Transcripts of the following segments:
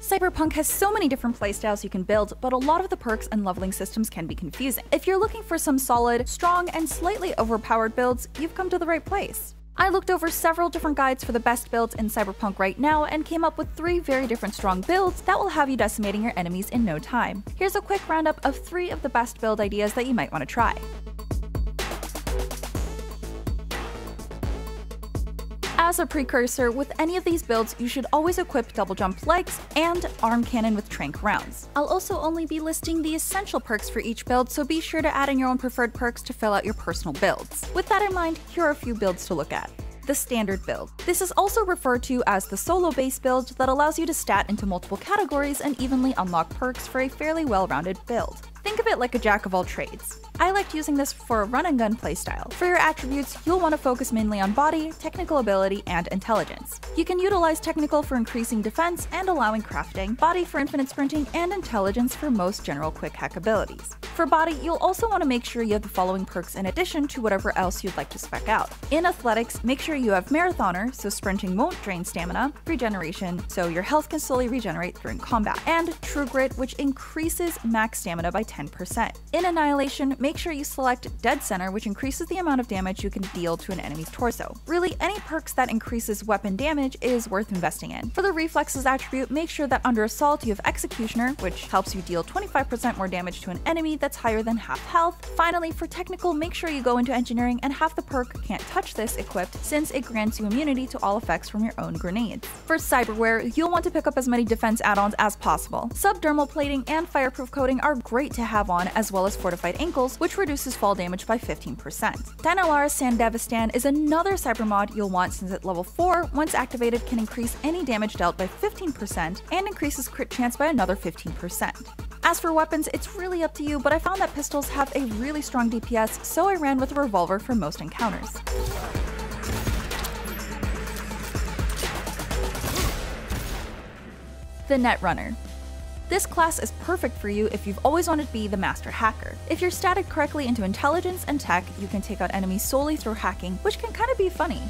Cyberpunk has so many different playstyles you can build, but a lot of the perks and leveling systems can be confusing. If you're looking for some solid, strong, and slightly overpowered builds, you've come to the right place. I looked over several different guides for the best builds in Cyberpunk right now and came up with three very different strong builds that will have you decimating your enemies in no time. Here's a quick roundup of three of the best build ideas that you might want to try. As a precursor, with any of these builds, you should always equip double jump legs and arm cannon with tranq rounds. I'll also only be listing the essential perks for each build, so be sure to add in your own preferred perks to fill out your personal builds. With that in mind, here are a few builds to look at the standard build. This is also referred to as the solo base build that allows you to stat into multiple categories and evenly unlock perks for a fairly well-rounded build. Think of it like a jack of all trades. I liked using this for a run and gun playstyle. For your attributes, you'll want to focus mainly on body, technical ability, and intelligence. You can utilize technical for increasing defense and allowing crafting, body for infinite sprinting, and intelligence for most general quick hack abilities. For body, you'll also want to make sure you have the following perks in addition to whatever else you'd like to spec out. In athletics, make sure you have marathoner, so sprinting won't drain stamina, regeneration, so your health can slowly regenerate during combat, and true grit, which increases max stamina by 10%. In annihilation, make sure you select dead center, which increases the amount of damage you can deal to an enemy's torso. Really, any perks that increases weapon damage is worth investing in. For the reflexes attribute, make sure that under assault you have executioner, which helps you deal 25% more damage to an enemy that's higher than half health. Finally, for technical, make sure you go into engineering and have the perk can't touch this equipped since it grants you immunity to all effects from your own grenades. For cyberware, you'll want to pick up as many defense add-ons as possible. Subdermal plating and fireproof coating are great to have on as well as fortified ankles, which reduces fall damage by 15%. Sandevistan is another cyber mod you'll want since at level 4, once activated can increase any damage dealt by 15% and increases crit chance by another 15%. As for weapons, it's really up to you, but I found that pistols have a really strong DPS, so I ran with a revolver for most encounters. The Netrunner. This class is perfect for you if you've always wanted to be the master hacker. If you're statted correctly into intelligence and tech, you can take out enemies solely through hacking, which can kind of be funny.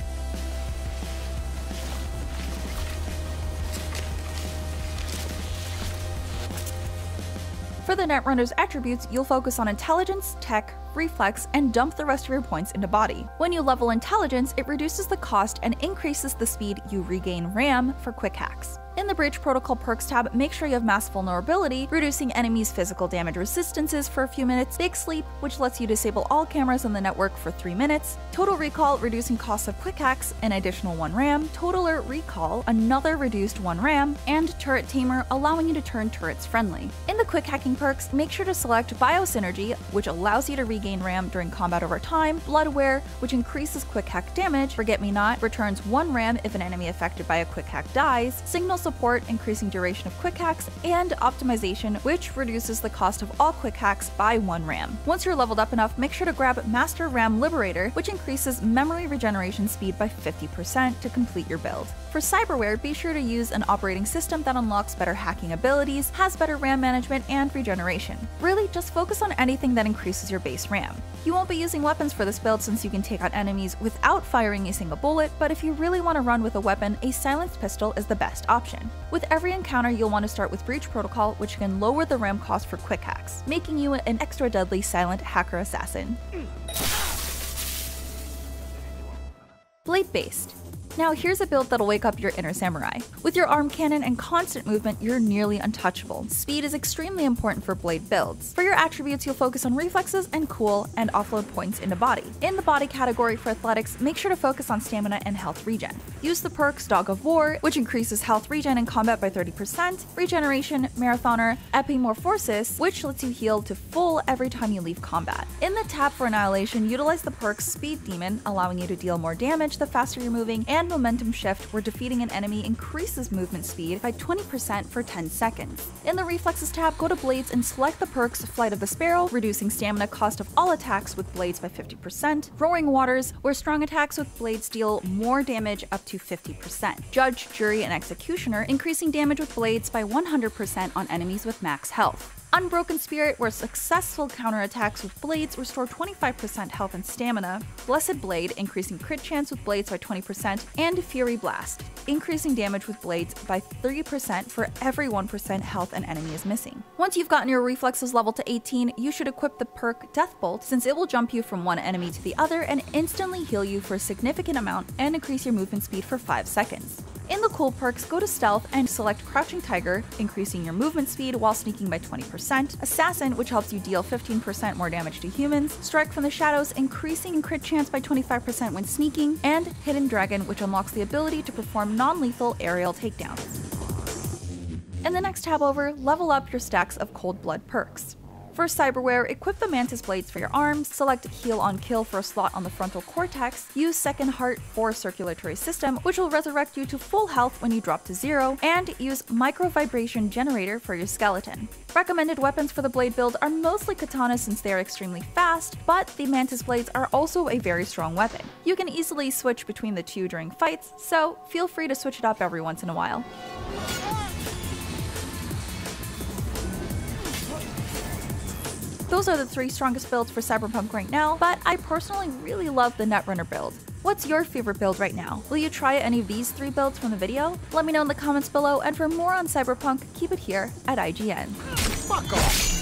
For the Netrunner's attributes, you'll focus on intelligence, tech, reflex, and dump the rest of your points into body. When you level intelligence, it reduces the cost and increases the speed you regain RAM for quick hacks. In the Breach Protocol Perks tab, make sure you have Mass Vulnerability, reducing enemies' physical damage resistances for a few minutes, Big Sleep, which lets you disable all cameras on the network for 3 minutes, Total Recall, reducing costs of quick hacks, an additional 1 RAM, Totaler Recall, another reduced 1 RAM, and Turret Tamer, allowing you to turn turrets friendly. In the quick hacking perks, make sure to select Biosynergy, which allows you to regain RAM during combat over time, Bloodswell, which increases quick hack damage, Forget Me Not, returns 1 RAM if an enemy affected by a quick hack dies, Signal support, increasing duration of quick hacks, and optimization, which reduces the cost of all quick hacks by 1 RAM. Once you're leveled up enough, make sure to grab Master RAM Liberator, which increases memory regeneration speed by 50% to complete your build. For cyberware, be sure to use an operating system that unlocks better hacking abilities, has better RAM management, and regeneration. Really, just focus on anything that increases your base RAM. You won't be using weapons for this build since you can take out enemies without firing a single bullet, but if you really want to run with a weapon, a silenced pistol is the best option. With every encounter, you'll want to start with Breach Protocol, which can lower the RAM cost for quick hacks, making you an extra deadly silent hacker assassin. Blade based. Now here's a build that'll wake up your inner samurai. With your arm cannon and constant movement, you're nearly untouchable. Speed is extremely important for blade builds. For your attributes, you'll focus on reflexes and cool and offload points into body. In the body category for athletics, make sure to focus on stamina and health regen. Use the perks Dog of War, which increases health regen in combat by 30%, regeneration, marathoner, epimorphosis, which lets you heal to full every time you leave combat. In the tab for annihilation, utilize the perks Speed Demon, allowing you to deal more damage the faster you're moving, and momentum shift where defeating an enemy increases movement speed by 20% for 10 seconds. In the reflexes tab, go to blades and select the perks Flight of the Sparrow, reducing stamina cost of all attacks with blades by 50%, Roaring Waters, where strong attacks with blades deal more damage up to 50%, Judge, Jury, and Executioner, increasing damage with blades by 100% on enemies with max health. Unbroken Spirit, where successful counterattacks with blades restore 25% health and stamina, Blessed Blade, increasing crit chance with blades by 20%, and Fiery Blast, increasing damage with blades by 30% for every 1% health an enemy is missing. Once you've gotten your reflexes level to 18, you should equip the perk Death Bolt since it will jump you from one enemy to the other and instantly heal you for a significant amount and increase your movement speed for 5 seconds. In the cool perks, go to Stealth and select Crouching Tiger, increasing your movement speed while sneaking by 20%, Assassin, which helps you deal 15% more damage to humans, Strike from the Shadows, increasing crit chance by 25% when sneaking, and Hidden Dragon, which unlocks the ability to perform non-lethal aerial takedowns. In the next tab over, level up your stacks of Cold Blood perks. For cyberware, equip the Mantis Blades for your arms, select Heal on Kill for a slot on the frontal cortex, use Second Heart for circulatory system, which will resurrect you to full health when you drop to zero, and use Micro Vibration Generator for your skeleton. Recommended weapons for the blade build are mostly katanas since they are extremely fast, but the Mantis Blades are also a very strong weapon. You can easily switch between the two during fights, so feel free to switch it up every once in a while. Those are the three strongest builds for Cyberpunk right now, but I personally really love the Netrunner build. What's your favorite build right now? Will you try any of these three builds from the video? Let me know in the comments below, and for more on Cyberpunk, keep it here at IGN. Fuck off!